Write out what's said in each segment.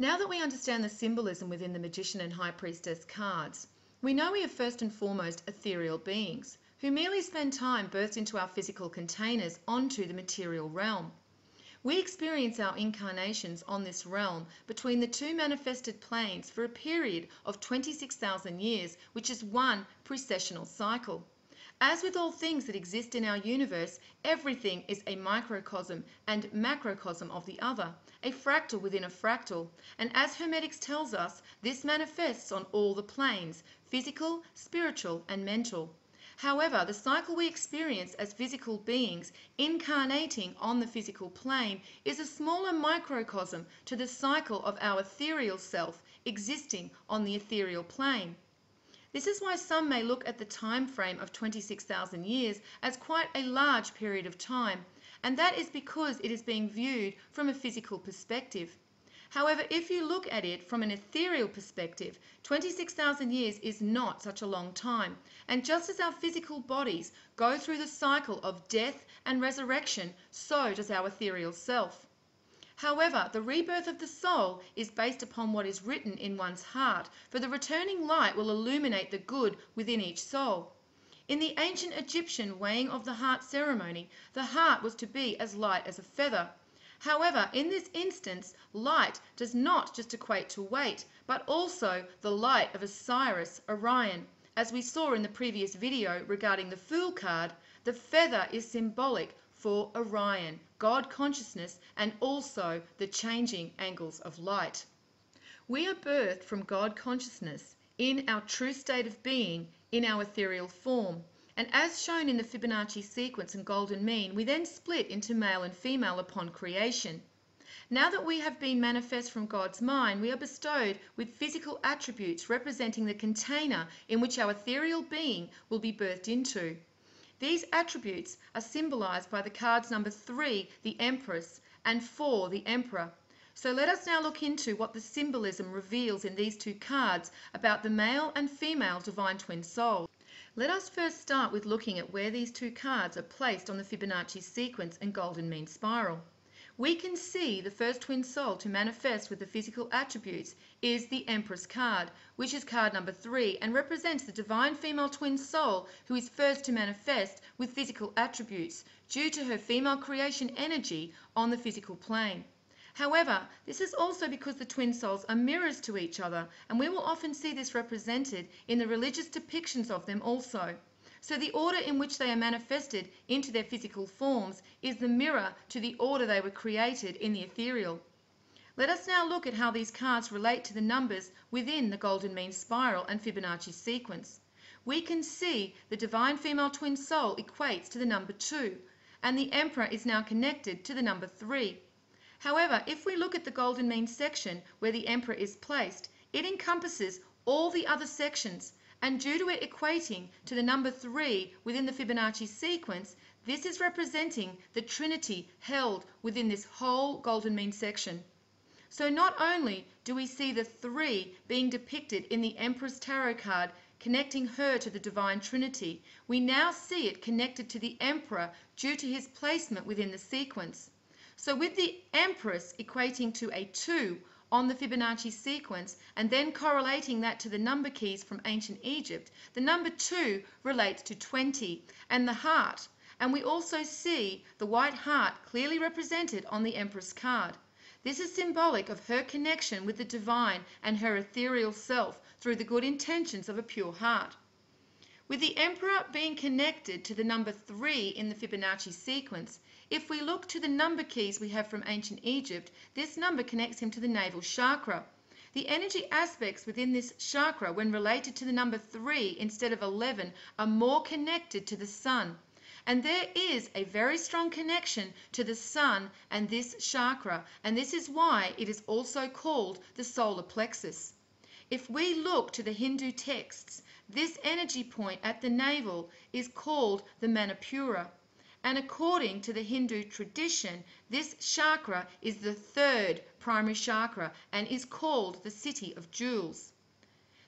Now that we understand the symbolism within the Magician and High Priestess cards, we know we are first and foremost ethereal beings who merely spend time birthed into our physical containers onto the material realm. We experience our incarnations on this realm between the two manifested planes for a period of 26,000 years, which is one precessional cycle. As with all things that exist in our universe, everything is a microcosm and macrocosm of the other, a fractal within a fractal. And as Hermetics tells us, this manifests on all the planes physical, spiritual, and mental. However, the cycle we experience as physical beings incarnating on the physical plane is a smaller microcosm to the cycle of our ethereal self existing on the ethereal plane. This is why some may look at the time frame of 26,000 years as quite a large period of time, and that is because it is being viewed from a physical perspective. However, if you look at it from an ethereal perspective, 26,000 years is not such a long time. And just as our physical bodies go through the cycle of death and resurrection, so does our ethereal self. However, the rebirth of the soul is based upon what is written in one's heart, for the returning light will illuminate the good within each soul. In the ancient Egyptian weighing of the heart ceremony, the heart was to be as light as a feather. However, in this instance, light does not just equate to weight, but also the light of Osiris, Orion. As we saw in the previous video regarding the Fool card, the feather is symbolic for Orion, God consciousness, and also the changing angles of light. We are birthed from God consciousness in our true state of being in our ethereal form. And as shown in the Fibonacci sequence and golden mean, we then split into male and female upon creation. Now that we have been manifest from God's mind, we are bestowed with physical attributes representing the container in which our ethereal being will be birthed into. These attributes are symbolized by the cards number three, the Empress, and four, the Emperor. So let us now look into what the symbolism reveals in these two cards about the male and female divine twin souls. Let us first start with looking at where these two cards are placed on the Fibonacci sequence and golden mean spiral. We can see the first twin soul to manifest with the physical attributes is the Empress card, which is card number three and represents the divine female twin soul who is first to manifest with physical attributes due to her female creation energy on the physical plane. However, this is also because the twin souls are mirrors to each other, and we will often see this represented in the religious depictions of them also. So the order in which they are manifested into their physical forms is the mirror to the order they were created in the ethereal. Let us now look at how these cards relate to the numbers within the golden mean spiral and Fibonacci sequence. We can see the divine female twin soul equates to the number 2, and the emperor is now connected to the number 3. However, if we look at the golden mean section where the emperor is placed, it encompasses all the other sections and due to it equating to the number 3 within the Fibonacci sequence, this is representing the trinity held within this whole golden mean section. So not only do we see the 3 being depicted in the Empress Tarot card connecting her to the Divine Trinity, we now see it connected to the Emperor due to his placement within the sequence. So with the Empress equating to a 2 on the Fibonacci sequence and then correlating that to the number keys from ancient Egypt, the number 2 relates to 20 and the heart. And we also see the white heart clearly represented on the Empress card. This is symbolic of her connection with the divine and her ethereal self through the good intentions of a pure heart. With the Emperor being connected to the number 3 in the Fibonacci sequence, if we look to the number keys we have from ancient Egypt, this number connects him to the navel chakra. The energy aspects within this chakra, when related to the number 3 instead of 11, are more connected to the sun. And there is a very strong connection to the sun and this chakra, and this is why it is also called the solar plexus. If we look to the Hindu texts, this energy point at the navel is called the Manipura and according to the Hindu tradition, this chakra is the third primary chakra and is called the city of jewels.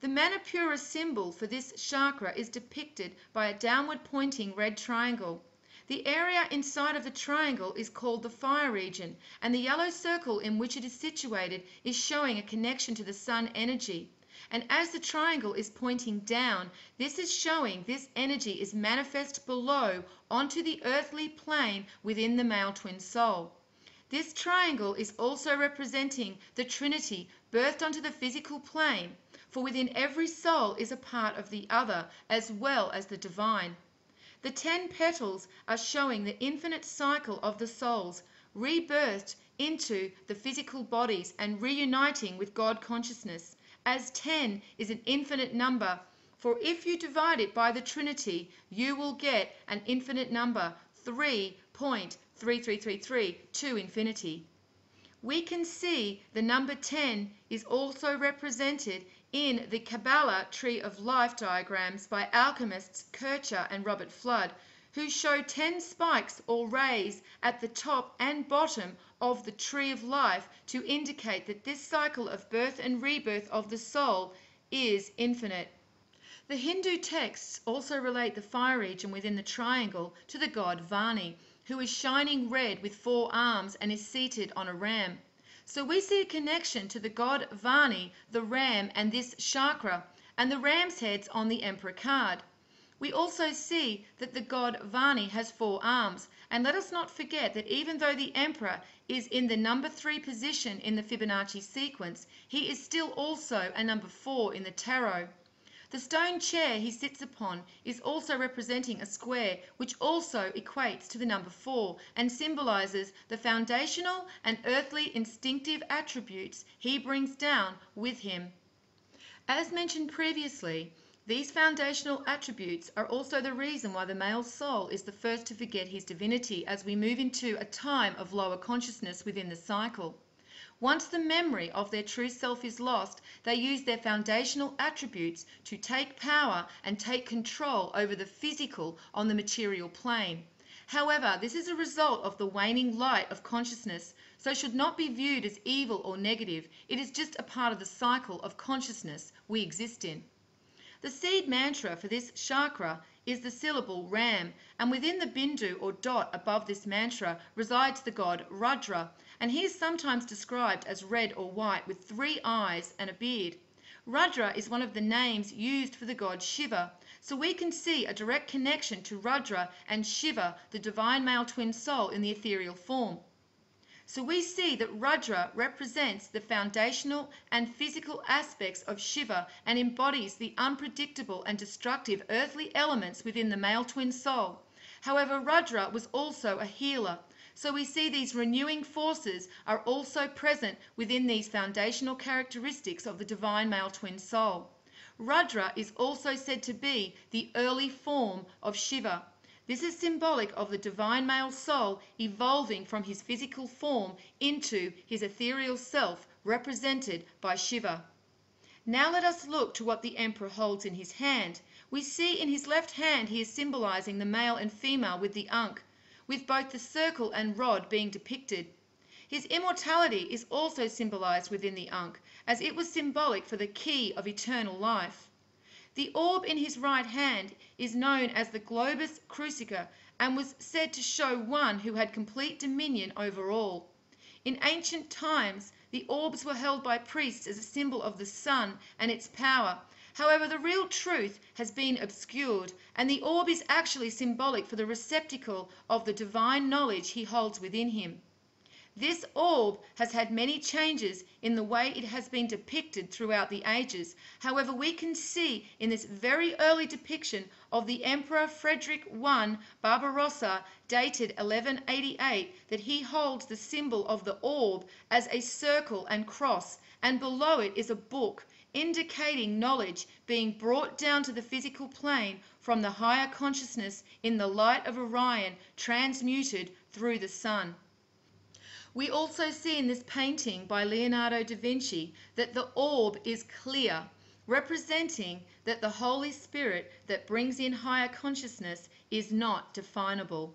The Manipura symbol for this chakra is depicted by a downward pointing red triangle. The area inside of the triangle is called the fire region, and the yellow circle in which it is situated is showing a connection to the sun energy. And as the triangle is pointing down, this is showing this energy is manifest below onto the earthly plane within the male twin soul. This triangle is also representing the Trinity birthed onto the physical plane, for within every soul is a part of the other as well as the divine. The ten petals are showing the infinite cycle of the souls rebirthed into the physical bodies and reuniting with God consciousness, as ten is an infinite number, for if you divide it by the Trinity, you will get an infinite number, 3.3333 to infinity. We can see the number 10 is also represented in the Kabbalah Tree of Life diagrams by alchemists Kircher and Robert Fludd, who show 10 spikes or rays at the top and bottom of the Tree of Life to indicate that this cycle of birth and rebirth of the soul is infinite. The Hindu texts also relate the fire region within the triangle to the god Vahni, who is shining red with four arms and is seated on a ram. So we see a connection to the god Vahni, the ram, and this chakra, and the ram's heads on the emperor card. We also see that the god Vahni has four arms, and let us not forget that even though the emperor is in the number three position in the Fibonacci sequence, he is still also a number four in the tarot. The stone chair he sits upon is also representing a square, which also equates to the number four and symbolizes the foundational and earthly instinctive attributes he brings down with him. As mentioned previously, these foundational attributes are also the reason why the male soul is the first to forget his divinity as we move into a time of lower consciousness within the cycle. Once the memory of their true self is lost, they use their foundational attributes to take power and take control over the physical on the material plane. However, this is a result of the waning light of consciousness, so should not be viewed as evil or negative. It is just a part of the cycle of consciousness we exist in. The seed mantra for this chakra is the syllable Ram, and within the bindu or dot above this mantra resides the god Rudra, and he is sometimes described as red or white with three eyes and a beard. Rudra is one of the names used for the god Shiva, so we can see a direct connection to Rudra and Shiva, the divine male twin soul in the ethereal form. So we see that Rudra represents the foundational and physical aspects of Shiva and embodies the unpredictable and destructive earthly elements within the male twin soul. However, Rudra was also a healer. So we see these renewing forces are also present within these foundational characteristics of the divine male twin soul. Rudra is also said to be the early form of Shiva. This is symbolic of the divine male soul evolving from his physical form into his ethereal self, represented by Shiva. Now let us look to what the emperor holds in his hand. We see in his left hand he is symbolizing the male and female with the ankh, with both the circle and rod being depicted. His immortality is also symbolized within the ankh, as it was symbolic for the key of eternal life. The orb in his right hand is known as the globus cruciger and was said to show one who had complete dominion over all. In ancient times the orbs were held by priests as a symbol of the sun and its power. However, the real truth has been obscured, and the orb is actually symbolic for the receptacle of the divine knowledge he holds within him. This orb has had many changes in the way it has been depicted throughout the ages. However, we can see in this very early depiction of the Emperor Frederick I Barbarossa, dated 1188, that he holds the symbol of the orb as a circle and cross, and below it is a book indicating knowledge being brought down to the physical plane from the higher consciousness in the light of Orion transmuted through the sun. We also see in this painting by Leonardo da Vinci that the orb is clear, representing that the Holy Spirit that brings in higher consciousness is not definable.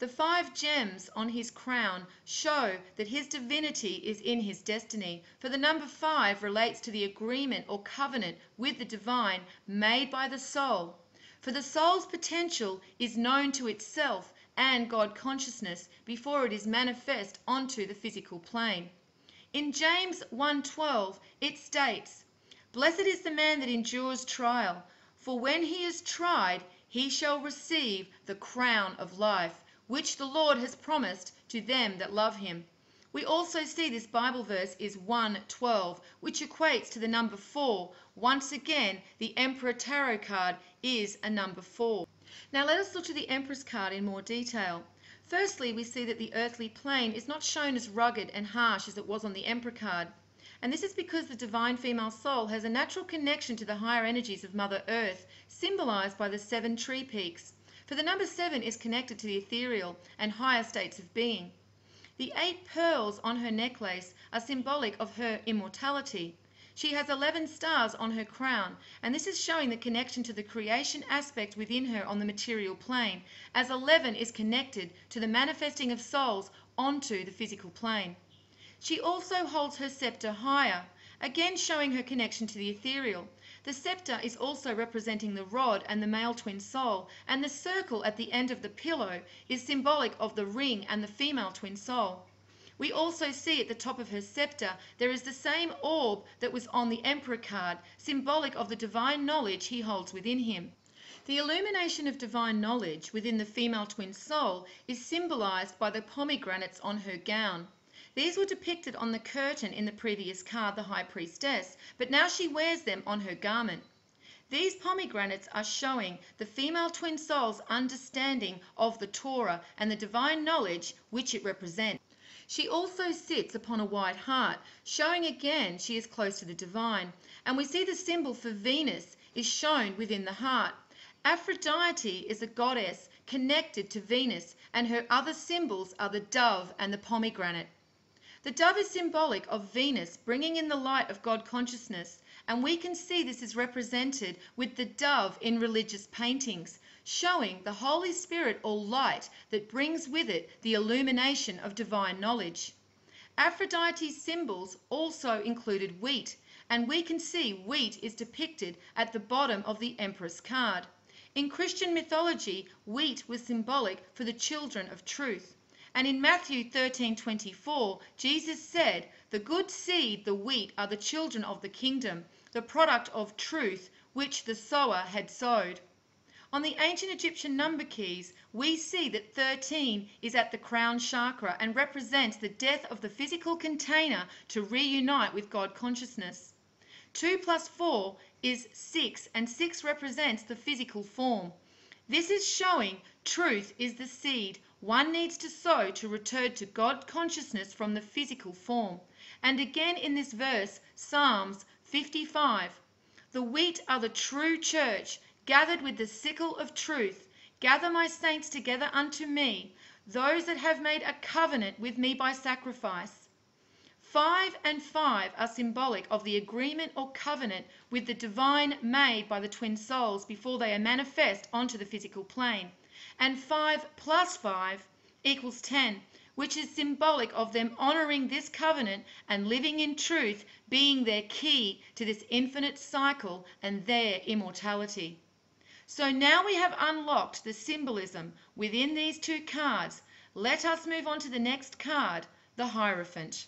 The five gems on his crown show that his divinity is in his destiny, for the number five relates to the agreement or covenant with the divine made by the soul. For the soul's potential is known to itself and God consciousness before it is manifest onto the physical plane. In James 1:12 it states, "Blessed is the man that endures trial, for when he is tried, he shall receive the crown of life, which the Lord has promised to them that love him." We also see this Bible verse is 1:12, which equates to the number 4. Once again, the Emperor Tarot card is a number 4. Now let us look to the Empress card in more detail. Firstly, we see that the earthly plane is not shown as rugged and harsh as it was on the Emperor card. And this is because the divine female soul has a natural connection to the higher energies of Mother Earth, symbolized by the seven tree peaks. For the number seven is connected to the ethereal and higher states of being. The eight pearls on her necklace are symbolic of her immortality. She has 11 stars on her crown, and this is showing the connection to the creation aspect within her on the material plane, as 11 is connected to the manifesting of souls onto the physical plane. She also holds her scepter higher, again showing her connection to the ethereal. The scepter is also representing the rod and the male twin soul, and the circle at the end of the pillow is symbolic of the ring and the female twin soul. We also see at the top of her scepter there is the same orb that was on the Emperor card, symbolic of the divine knowledge he holds within him. The illumination of divine knowledge within the female twin soul is symbolized by the pomegranates on her gown. These were depicted on the curtain in the previous card, the High Priestess, but now she wears them on her garment. These pomegranates are showing the female twin soul's understanding of the Torah and the divine knowledge which it represents. She also sits upon a white heart, showing again she is close to the divine. And we see the symbol for Venus is shown within the heart. Aphrodite is a goddess connected to Venus, and her other symbols are the dove and the pomegranate. The dove is symbolic of Venus bringing in the light of God consciousness, and we can see this is represented with the dove in religious paintings, showing the Holy Spirit or light that brings with it the illumination of divine knowledge. Aphrodite's symbols also included wheat, and we can see wheat is depicted at the bottom of the Empress card. In Christian mythology, wheat was symbolic for the children of truth. And in Matthew 13:24, Jesus said, "The good seed, the wheat, are the children of the kingdom, the product of truth, which the sower had sowed." On the ancient Egyptian number keys, we see that 13 is at the crown chakra and represents the death of the physical container to reunite with God consciousness. 2 plus 4 is 6, and 6 represents the physical form. This is showing truth is the seed one needs to sow to return to God consciousness from the physical form. And again in this verse, Psalms 55 The wheat are the true church, gathered with the sickle of truth. Gather my saints together unto me, those that have made a covenant with me by sacrifice. Five and five are symbolic of the agreement or covenant with the divine made by the twin souls before they are manifest onto the physical plane and 5 plus 5 equals 10, which is symbolic of them honoring this covenant and living in truth being their key to this infinite cycle and their immortality. So now we have unlocked the symbolism within these two cards. Let us move on to the next card, the Hierophant.